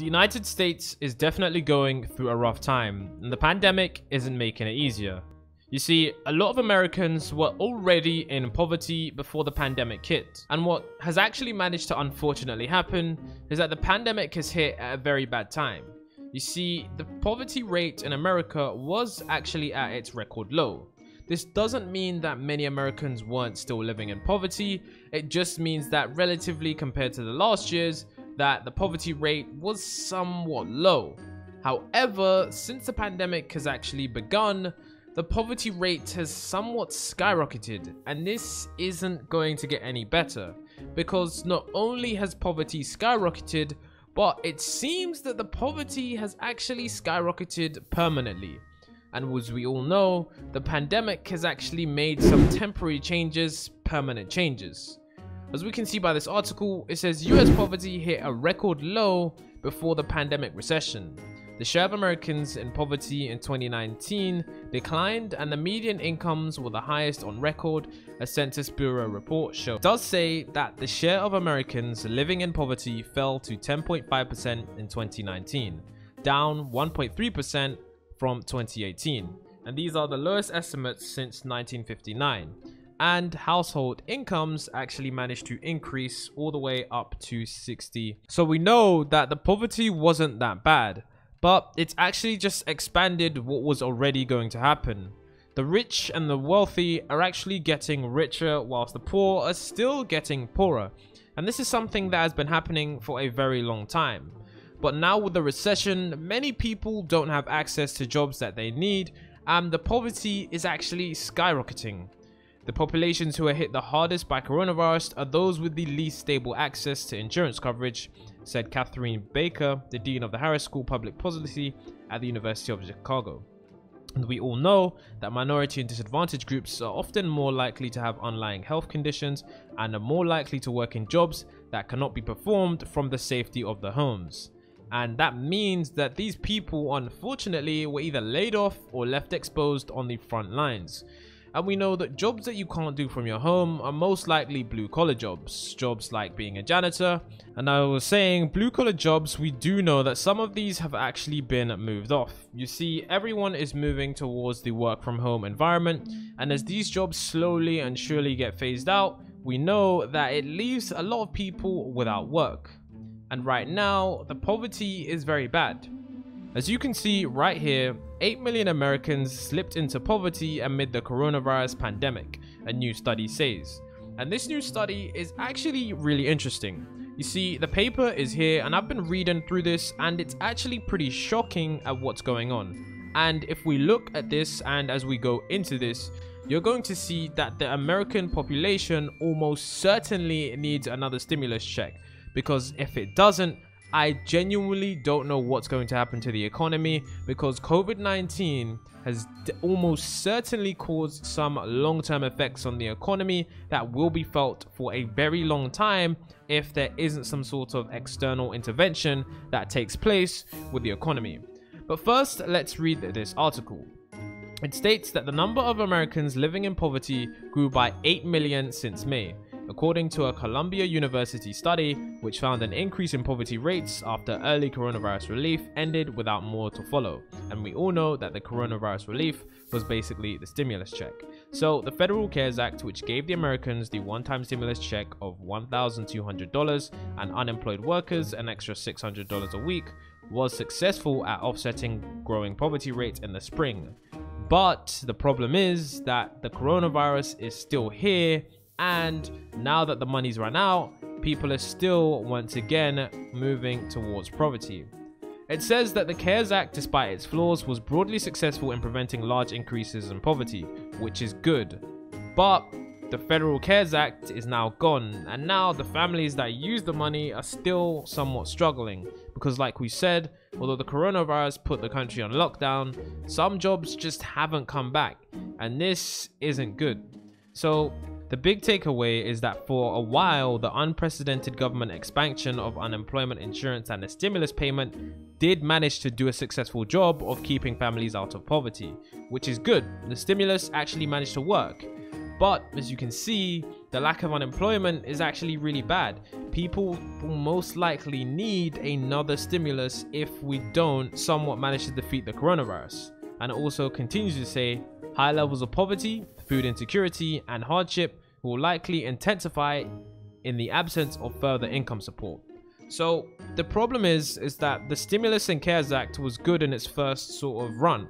The United States is definitely going through a rough time, and the pandemic isn't making it easier. You see, a lot of Americans were already in poverty before the pandemic hit. And what has actually managed to unfortunately happen is that the pandemic has hit at a very bad time. You see, the poverty rate in America was actually at its record low. This doesn't mean that many Americans weren't still living in poverty, it just means that relatively compared to the last years, that the poverty rate was somewhat low. However, since the pandemic has actually begun, the poverty rate has somewhat skyrocketed, and this isn't going to get any better, because not only has poverty skyrocketed, but it seems that the poverty has actually skyrocketed permanently. And as we all know, the pandemic has actually made some temporary changes permanent changes. As we can see by this article, it says US poverty hit a record low before the pandemic recession. The share of Americans in poverty in 2019 declined and the median incomes were the highest on record, a Census Bureau report shows. It does say that the share of Americans living in poverty fell to 10.5% in 2019, down 1.3% from 2018. And these are the lowest estimates since 1959 and household incomes actually managed to increase all the way up to 60. So we know that the poverty wasn't that bad, but it's actually just expanded what was already going to happen. The rich and the wealthy are actually getting richer whilst the poor are still getting poorer. And this is something that has been happening for a very long time. But now with the recession, many people don't have access to jobs that they need and the poverty is actually skyrocketing. The populations who are hit the hardest by coronavirus are those with the least stable access to insurance coverage, said Katherine Baicker, the Dean of the Harris School Public Policy at the University of Chicago. And we all know that minority and disadvantaged groups are often more likely to have underlying health conditions and are more likely to work in jobs that cannot be performed from the safety of their homes. And that means that these people, unfortunately, were either laid off or left exposed on the front lines. And we know that jobs that you can't do from your home are most likely blue collar jobs, jobs like being a janitor. And I was saying, blue collar jobs, we do know that some of these have actually been moved off. You see, everyone is moving towards the work from home environment, and as these jobs slowly and surely get phased out, we know that it leaves a lot of people without work. And right now, the poverty is very bad. As you can see right here, 8 million Americans slipped into poverty amid the coronavirus pandemic, a new study says. And this new study is actually really interesting. You see, the paper is here and I've been reading through this and it's actually pretty shocking at what's going on. And if we look at this and as we go into this, you're going to see that the American population almost certainly needs another stimulus check. Because if it doesn't, I genuinely don't know what's going to happen to the economy because COVID-19 has almost certainly caused some long-term effects on the economy that will be felt for a very long time if there isn't some sort of external intervention that takes place with the economy. But first, let's read this article. It states that the number of Americans living in poverty grew by 8 million since May, according to a Columbia University study which found an increase in poverty rates after early coronavirus relief ended without more to follow. And we all know that the coronavirus relief was basically the stimulus check. So the Federal CARES Act, which gave the Americans the one-time stimulus check of $1,200 and unemployed workers an extra $600 a week, was successful at offsetting growing poverty rates in the spring. But the problem is that the coronavirus is still here and now that the money's run out, people are still once again moving towards poverty. It says that the CARES Act, despite its flaws, was broadly successful in preventing large increases in poverty, which is good. But the Federal CARES Act is now gone, and now the families that use the money are still somewhat struggling. Because, like we said, although the coronavirus put the country on lockdown, some jobs just haven't come back, and this isn't good. So, the big takeaway is that for a while, the unprecedented government expansion of unemployment insurance and the stimulus payment did manage to do a successful job of keeping families out of poverty, which is good. The stimulus actually managed to work. But as you can see, the lack of unemployment is actually really bad. People will most likely need another stimulus if we don't somewhat manage to defeat the coronavirus. And it also continues to say high levels of poverty, food insecurity, and hardship will likely intensify in the absence of further income support. So the problem is is that the Stimulus and CARES Act was good in its first sort of run.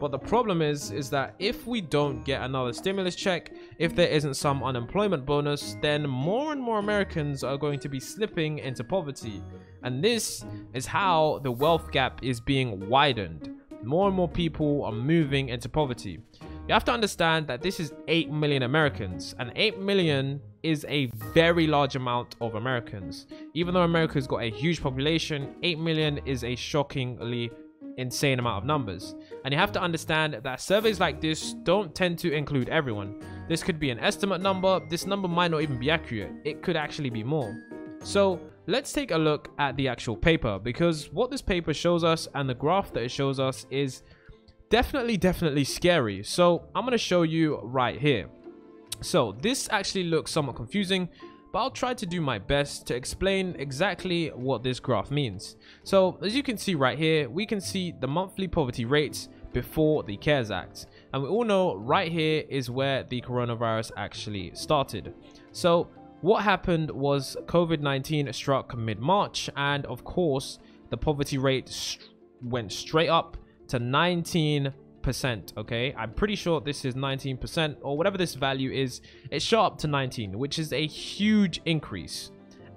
But the problem is is that if we don't get another stimulus check, if there isn't some unemployment bonus, then more and more Americans are going to be slipping into poverty. And this is how the wealth gap is being widened. More and more people are moving into poverty. You have to understand that this is 8 million Americans, and 8 million is a very large amount of Americans. Even though America's got a huge population, 8 million is a shockingly insane amount of numbers. And you have to understand that surveys like this don't tend to include everyone. This could be an estimate number, this number might not even be accurate, it could actually be more. So let's take a look at the actual paper because what this paper shows us and the graph that it shows us is definitely, definitely scary. So I'm going to show you right here. So this actually looks somewhat confusing, but I'll try to do my best to explain exactly what this graph means. So as you can see right here, we can see the monthly poverty rates before the CARES Act. And we all know right here is where the coronavirus actually started. So what happened was COVID-19 struck mid-March and of course the poverty rate st went straight up to 19 percent okay? I'm pretty sure this is 19 percent or whatever this value is it shot up to 19 which is a huge increase.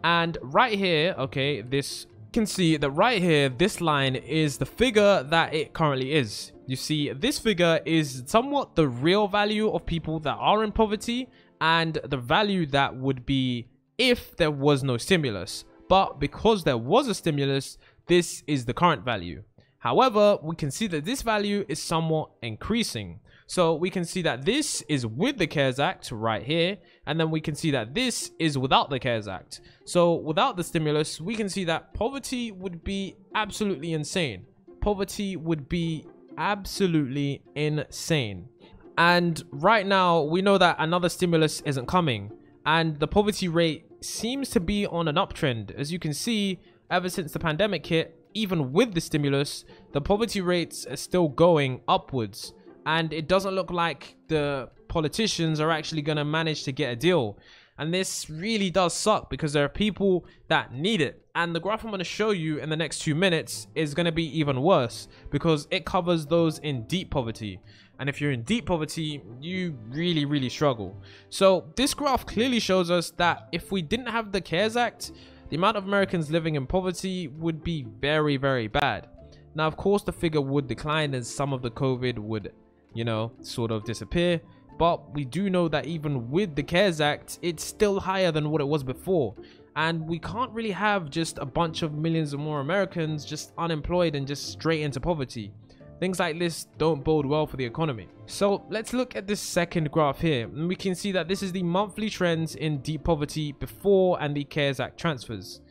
And right here okay this can see that right here this line is the figure that it currently is. You see this figure is somewhat the real value of people that are in poverty and the value that would be if there was no stimulus but because there was a stimulus this is the current value However, we can see that this value is somewhat increasing. So we can see that this is with the CARES Act right here. And then we can see that this is without the CARES Act. So without the stimulus, we can see that poverty would be absolutely insane. Poverty would be absolutely insane. And right now, we know that another stimulus isn't coming. And the poverty rate seems to be on an uptrend. As you can see, ever since the pandemic hit, even with the stimulus, the poverty rates are still going upwards. And it doesn't look like the politicians are actually going to manage to get a deal. And this really does suck because there are people that need it. And the graph I'm going to show you in the next two minutes is going to be even worse because it covers those in deep poverty. And if you're in deep poverty, you really, really struggle. So this graph clearly shows us that if we didn't have the CARES Act, the amount of Americans living in poverty would be very, very bad. Now, of course, the figure would decline as some of the COVID would, you know, sort of disappear. But we do know that even with the CARES Act, it's still higher than what it was before. And we can't really have just a bunch of millions of more Americans just unemployed and just straight into poverty. Things like this don't bode well for the economy. So let's look at this second graph here. And we can see that this is the monthly trends in deep poverty before and the CARES Act transfers.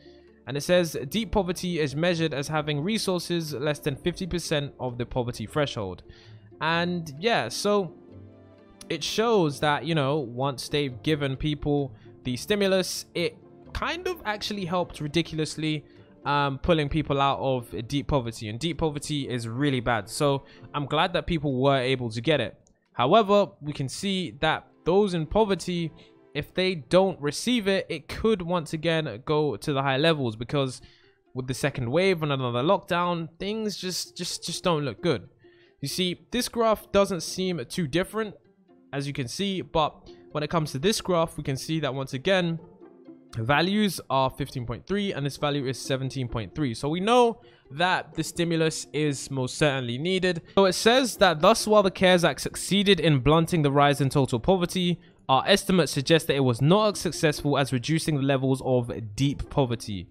And it says deep poverty is measured as having resources less than 50% of the poverty threshold. And yeah, so it shows that, you know, once they've given people the stimulus, it kind of actually helped ridiculously um, pulling people out of deep poverty. And deep poverty is really bad. So I'm glad that people were able to get it. However, we can see that those in poverty, if they don't receive it, it could once again go to the high levels because with the second wave and another lockdown, things just just just don't look good. You see, this graph doesn't seem too different as you can see, but when it comes to this graph, we can see that once again, values are 15.3 and this value is 17.3 so we know that the stimulus is most certainly needed. So it says that thus while the cares act succeeded in blunting the rise in total poverty. Our estimates suggest that it was not as successful as reducing the levels of deep poverty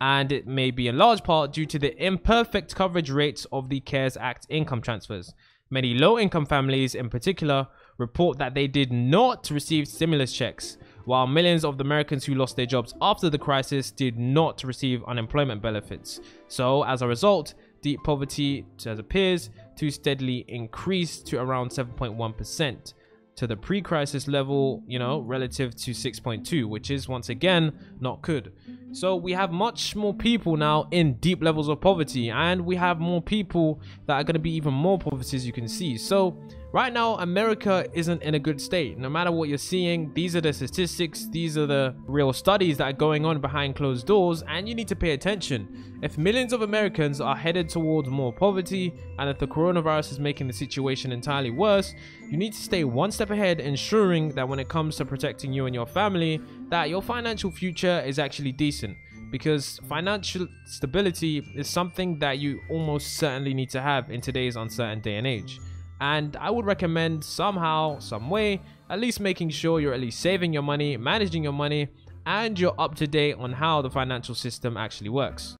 and it may be in large part due to the imperfect coverage rates of the cares act income transfers. Many low income families in particular report that they did not receive stimulus checks while millions of the Americans who lost their jobs after the crisis did not receive unemployment benefits. So, as a result, deep poverty, as appears, to steadily increase to around 7.1%. to the pre-crisis level, you know, relative to 6.2, which is once again not good. So we have much more people now in deep levels of poverty and we have more people that are going to be even more poverty as you can see. So right now America isn't in a good state. No matter what you're seeing, these are the statistics, these are the real studies that are going on behind closed doors and you need to pay attention. If millions of Americans are headed towards more poverty and if the coronavirus is making the situation entirely worse, you need to stay one step ahead ensuring that when it comes to protecting you and your family, that your financial future is actually decent because financial stability is something that you almost certainly need to have in today's uncertain day and age. And I would recommend somehow, some way, at least making sure you're at least saving your money, managing your money, and you're up to date on how the financial system actually works.